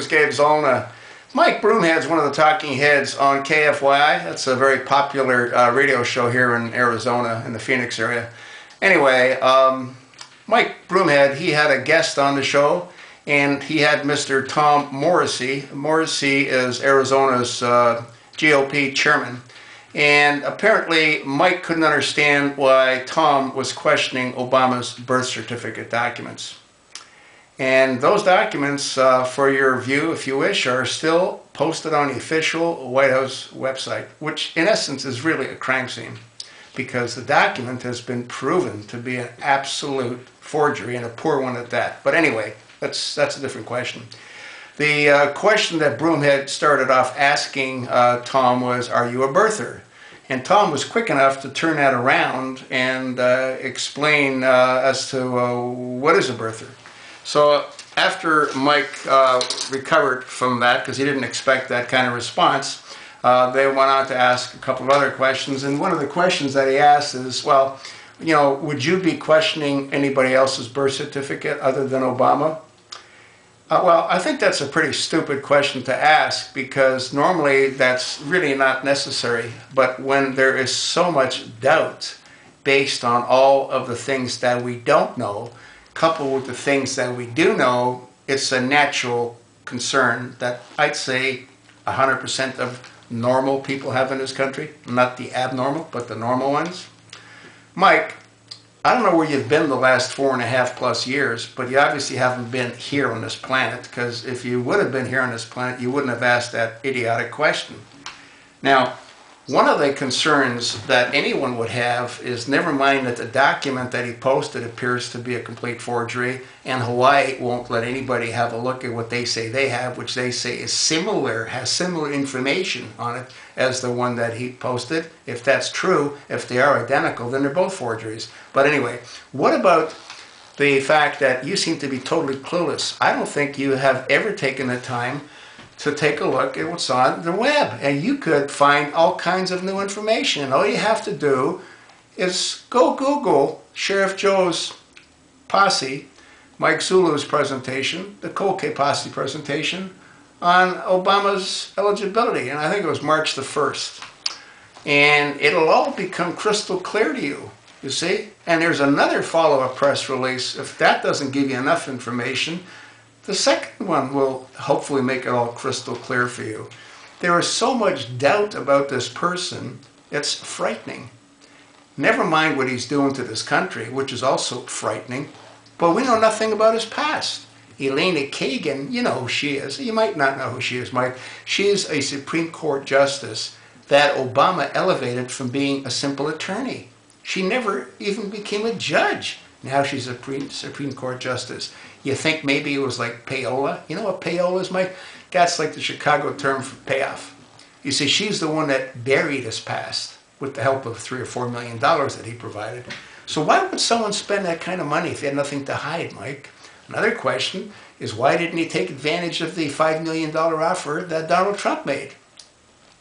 is Gabe Zolna. Mike Broomhead's one of the talking heads on KFYI. That's a very popular uh, radio show here in Arizona, in the Phoenix area. Anyway, um, Mike Broomhead, he had a guest on the show, and he had Mr. Tom Morrissey. Morrissey is Arizona's uh, GOP chairman. And apparently, Mike couldn't understand why Tom was questioning Obama's birth certificate documents. And those documents, uh, for your view, if you wish, are still posted on the official White House website, which in essence is really a crime scene because the document has been proven to be an absolute forgery and a poor one at that. But anyway, that's, that's a different question. The uh, question that Broomhead started off asking uh, Tom was, Are you a birther? And Tom was quick enough to turn that around and uh, explain uh, as to uh, what is a birther. So after Mike uh, recovered from that, because he didn't expect that kind of response, uh, they went on to ask a couple of other questions. And one of the questions that he asked is, well, you know, would you be questioning anybody else's birth certificate other than Obama? Uh, well, I think that's a pretty stupid question to ask because normally that's really not necessary. But when there is so much doubt based on all of the things that we don't know, coupled with the things that we do know, it's a natural concern that I'd say 100% of normal people have in this country, not the abnormal, but the normal ones. Mike, I don't know where you've been the last four and a half plus years, but you obviously haven't been here on this planet because if you would have been here on this planet, you wouldn't have asked that idiotic question. Now, one of the concerns that anyone would have is never mind that the document that he posted appears to be a complete forgery, and Hawaii won't let anybody have a look at what they say they have, which they say is similar, has similar information on it as the one that he posted. If that's true, if they are identical, then they're both forgeries. But anyway, what about the fact that you seem to be totally clueless? I don't think you have ever taken the time to take a look at what's on the web. And you could find all kinds of new information. And all you have to do is go Google Sheriff Joe's posse, Mike Zullo's presentation, the K posse presentation on Obama's eligibility. And I think it was March the 1st. And it'll all become crystal clear to you, you see? And there's another follow-up press release. If that doesn't give you enough information, the second one will hopefully make it all crystal clear for you. There is so much doubt about this person, it's frightening. Never mind what he's doing to this country, which is also frightening, but we know nothing about his past. Elena Kagan, you know who she is. You might not know who she is, Mike. She is a Supreme Court justice that Obama elevated from being a simple attorney. She never even became a judge. Now she's a Supreme Court justice. You think maybe it was like payola? You know what payola is, Mike? That's like the Chicago term for payoff. You see, she's the one that buried his past with the help of three or four million dollars that he provided. So why would someone spend that kind of money if they had nothing to hide, Mike? Another question is why didn't he take advantage of the $5 million offer that Donald Trump made?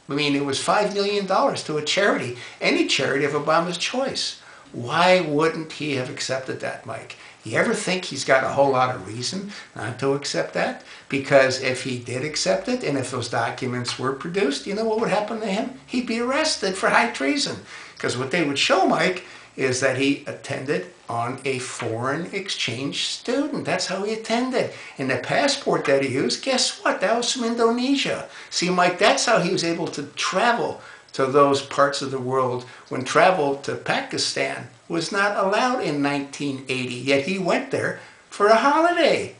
I mean, it was $5 million to a charity, any charity of Obama's choice. Why wouldn't he have accepted that, Mike? You ever think he's got a whole lot of reason not to accept that? Because if he did accept it, and if those documents were produced, you know what would happen to him? He'd be arrested for high treason. Because what they would show, Mike, is that he attended on a foreign exchange student. That's how he attended. And the passport that he used, guess what? That was from Indonesia. See, Mike, that's how he was able to travel to those parts of the world when travel to Pakistan was not allowed in 1980, yet he went there for a holiday.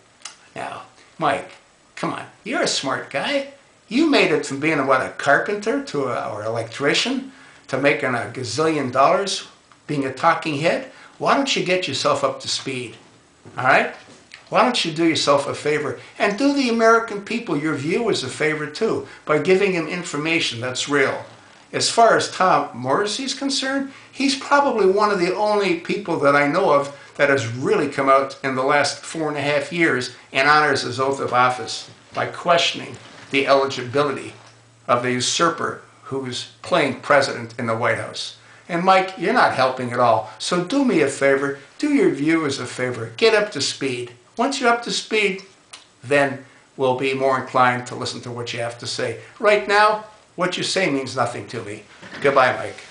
Now, Mike, come on, you're a smart guy. You made it from being what, a carpenter to a, or electrician to making a gazillion dollars being a talking head. Why don't you get yourself up to speed? All right? Why don't you do yourself a favor and do the American people, your viewers, a favor too by giving them information that's real. As far as Tom Morrissey is concerned, he's probably one of the only people that I know of that has really come out in the last four and a half years and honors his oath of office by questioning the eligibility of the usurper who's playing president in the White House. And Mike, you're not helping at all. So do me a favor, do your viewers a favor, get up to speed. Once you're up to speed, then we'll be more inclined to listen to what you have to say. Right now, what you say means nothing to me. Goodbye, Mike.